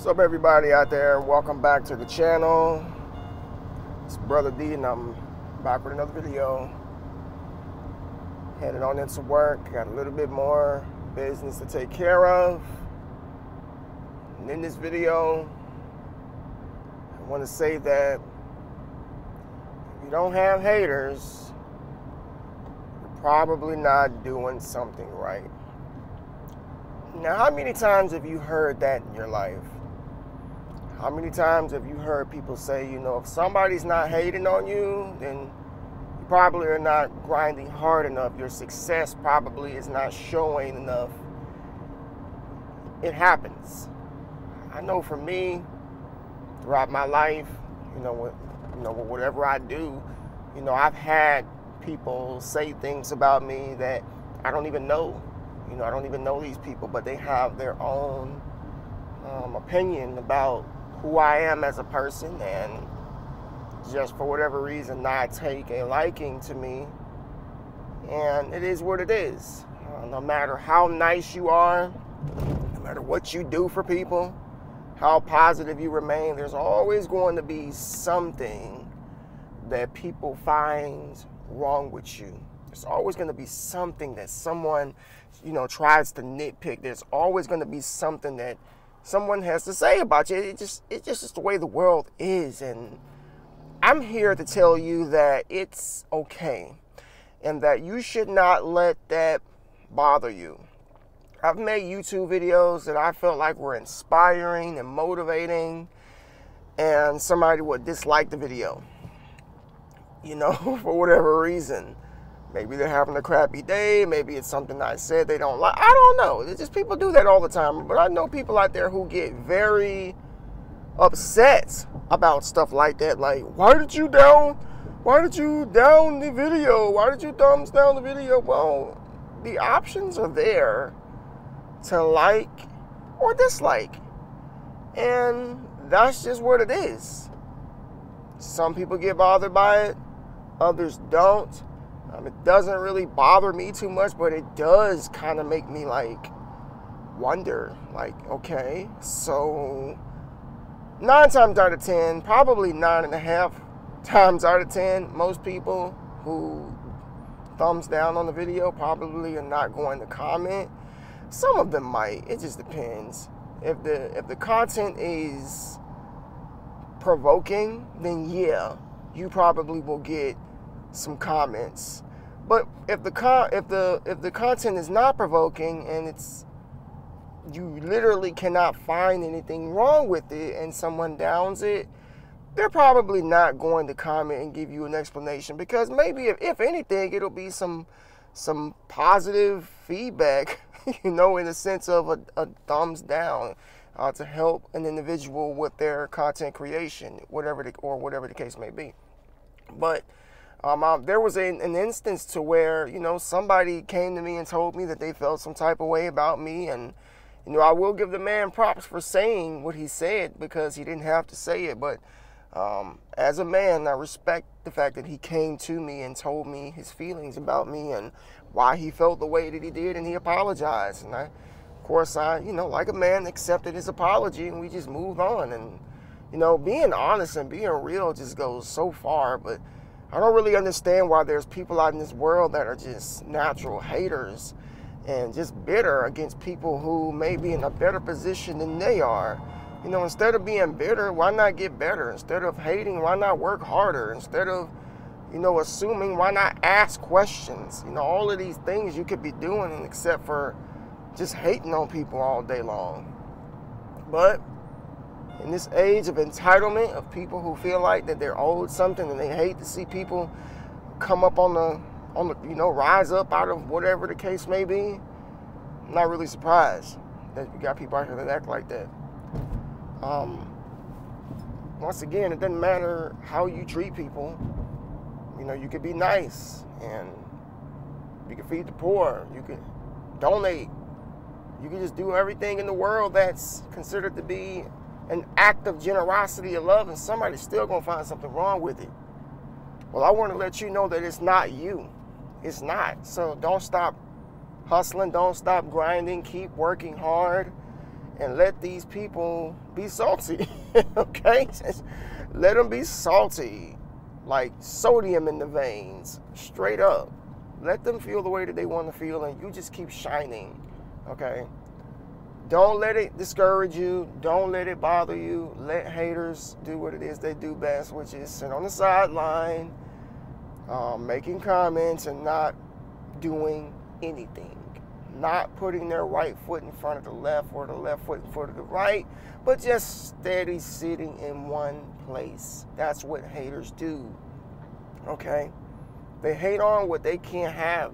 What's up, everybody out there? Welcome back to the channel. It's Brother D, and I'm back with another video. Headed on into work. Got a little bit more business to take care of. And in this video, I want to say that if you don't have haters, you're probably not doing something right. Now, how many times have you heard that in your life? How many times have you heard people say, you know, if somebody's not hating on you, then you probably are not grinding hard enough. Your success probably is not showing enough. It happens. I know for me, throughout my life, you know, what, you know, whatever I do, you know, I've had people say things about me that I don't even know. You know, I don't even know these people, but they have their own um, opinion about who I am as a person and just for whatever reason not take a liking to me. And it is what it is. Uh, no matter how nice you are, no matter what you do for people, how positive you remain, there's always going to be something that people find wrong with you. There's always going to be something that someone, you know, tries to nitpick. There's always going to be something that someone has to say about you. It just it's just is the way the world is and I'm here to tell you that it's okay and that you should not let that bother you. I've made YouTube videos that I felt like were inspiring and motivating and somebody would dislike the video. You know, for whatever reason. Maybe they're having a crappy day. Maybe it's something I said they don't like. I don't know. It's just people do that all the time. But I know people out there who get very upset about stuff like that. Like, why did you down? Why did you down the video? Why did you thumbs down the video? Well, the options are there to like or dislike. And that's just what it is. Some people get bothered by it, others don't um, it doesn't really bother me too much, but it does kind of make me like wonder, like, okay, so nine times out of ten, probably nine and a half times out of ten, most people who thumbs down on the video probably are not going to comment. Some of them might. It just depends. If the if the content is provoking, then yeah, you probably will get some comments. But if the con- if the if the content is not provoking and it's you literally cannot find anything wrong with it and someone downs it, they're probably not going to comment and give you an explanation because maybe if, if anything it'll be some some positive feedback, you know, in the sense of a, a thumbs down uh, to help an individual with their content creation, whatever the, or whatever the case may be. But um, um, there was a, an instance to where you know somebody came to me and told me that they felt some type of way about me, and you know I will give the man props for saying what he said because he didn't have to say it. But um, as a man, I respect the fact that he came to me and told me his feelings about me and why he felt the way that he did, and he apologized. And I, of course, I you know like a man accepted his apology, and we just moved on. And you know, being honest and being real just goes so far, but I don't really understand why there's people out in this world that are just natural haters and just bitter against people who may be in a better position than they are. You know, instead of being bitter, why not get better? Instead of hating, why not work harder? Instead of, you know, assuming, why not ask questions? You know, all of these things you could be doing except for just hating on people all day long. But in this age of entitlement of people who feel like that they're owed something and they hate to see people come up on the on the you know rise up out of whatever the case may be I'm not really surprised that you got people out here that act like that. Um, once again it doesn't matter how you treat people you know you could be nice and you can feed the poor you can donate you can just do everything in the world that's considered to be an act of generosity and love, and somebody's still gonna find something wrong with it. Well, I want to let you know that it's not you. It's not. So don't stop hustling. Don't stop grinding. Keep working hard. and let these people be salty. okay? let them be salty, like sodium in the veins, straight up. Let them feel the way that they want to feel, and you just keep shining. Okay? Don't let it discourage you. Don't let it bother you. Let haters do what it is they do best, which is sit on the sideline, um, making comments, and not doing anything not putting their right foot in front of the left or the left foot in front of the right, but just steady sitting in one place. That's what haters do. Okay? They hate on what they can't have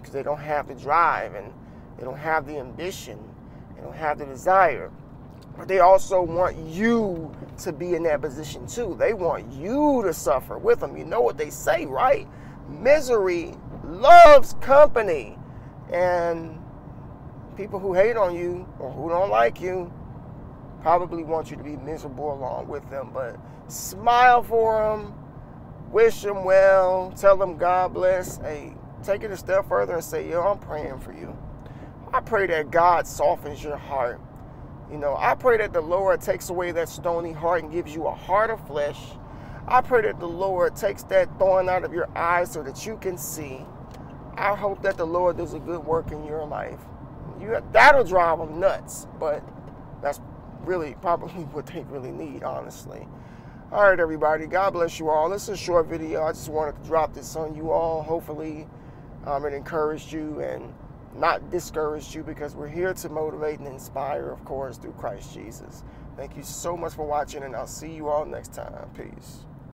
because they don't have the drive and they don't have the ambition, they don't have the desire. But they also want you to be in that position too. They want you to suffer with them. You know what they say, right? Misery loves company. And people who hate on you or who don't like you probably want you to be miserable along with them. But smile for them, wish them well, tell them God bless. Hey, take it a step further and say, Yo, I'm praying for you. I pray that God softens your heart. You know, I pray that the Lord takes away that stony heart and gives you a heart of flesh. I pray that the Lord takes that thorn out of your eyes so that you can see. I hope that the Lord does a good work in your life. You that'll drive them nuts, but that's really probably what they really need, honestly. All right, everybody. God bless you all. This is a short video. I just wanted to drop this on you all. Hopefully, um, it encouraged you and not discourage you because we're here to motivate and inspire, of course, through Christ Jesus. Thank you so much for watching, and I'll see you all next time. Peace.